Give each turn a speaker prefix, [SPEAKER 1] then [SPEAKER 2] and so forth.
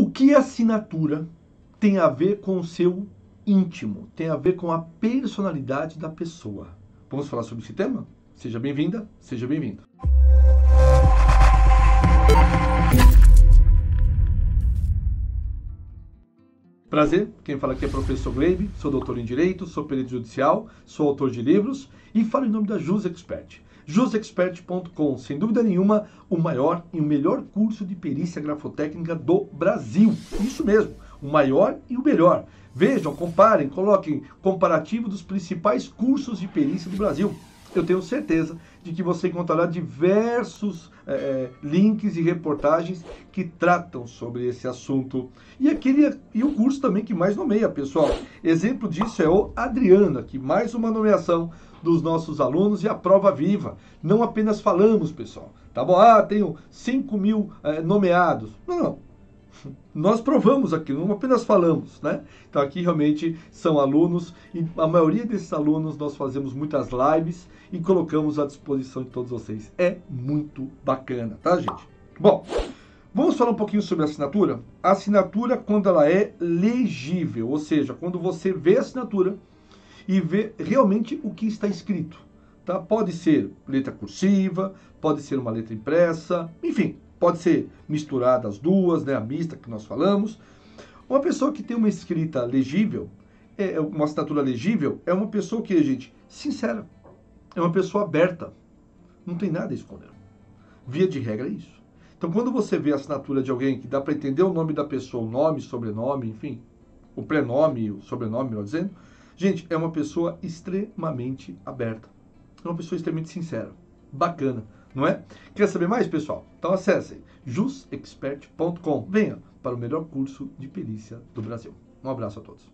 [SPEAKER 1] O que a assinatura tem a ver com o seu íntimo, tem a ver com a personalidade da pessoa. Vamos falar sobre esse tema? Seja bem-vinda, seja bem-vindo. Prazer, quem fala aqui é professor Gleibe, sou doutor em Direito, sou perito judicial, sou autor de livros e falo em nome da Jus Expert. jusexpert.com, sem dúvida nenhuma, o maior e o melhor curso de perícia grafotécnica do Brasil. Isso mesmo, o maior e o melhor. Vejam, comparem, coloquem comparativo dos principais cursos de perícia do Brasil eu tenho certeza de que você encontrará diversos é, links e reportagens que tratam sobre esse assunto. E aquele e o curso também que mais nomeia, pessoal. Exemplo disso é o Adriana, que mais uma nomeação dos nossos alunos e a prova viva. Não apenas falamos, pessoal. Tá bom? Ah, tenho 5 mil é, nomeados. Não, não nós provamos aqui, não apenas falamos, né? Então aqui realmente são alunos e a maioria desses alunos nós fazemos muitas lives e colocamos à disposição de todos vocês. É muito bacana, tá, gente? Bom, vamos falar um pouquinho sobre a assinatura? A assinatura quando ela é legível, ou seja, quando você vê a assinatura e vê realmente o que está escrito. Tá? Pode ser letra cursiva, pode ser uma letra impressa, enfim, Pode ser misturada as duas, né, a mista que nós falamos. Uma pessoa que tem uma escrita legível, é, é uma assinatura legível, é uma pessoa que, gente, sincera. É uma pessoa aberta. Não tem nada a esconder. Via de regra é isso. Então, quando você vê a assinatura de alguém que dá para entender o nome da pessoa, o nome, sobrenome, enfim, o prenome, o sobrenome, melhor dizendo, gente, é uma pessoa extremamente aberta. É uma pessoa extremamente sincera. Bacana não é? Quer saber mais, pessoal? Então acessem jusexpert.com. Venha para o melhor curso de perícia do Brasil. Um abraço a todos.